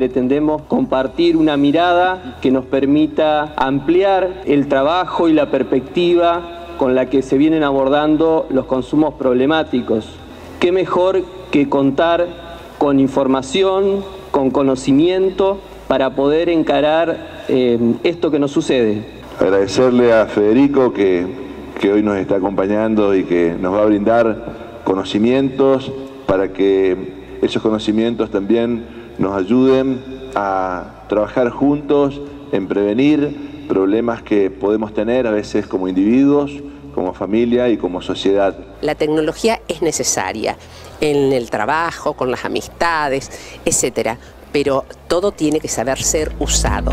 pretendemos compartir una mirada que nos permita ampliar el trabajo y la perspectiva con la que se vienen abordando los consumos problemáticos. ¿Qué mejor que contar con información, con conocimiento, para poder encarar eh, esto que nos sucede? Agradecerle a Federico que, que hoy nos está acompañando y que nos va a brindar conocimientos para que esos conocimientos también nos ayuden a trabajar juntos en prevenir problemas que podemos tener a veces como individuos, como familia y como sociedad. La tecnología es necesaria en el trabajo, con las amistades, etcétera, pero todo tiene que saber ser usado.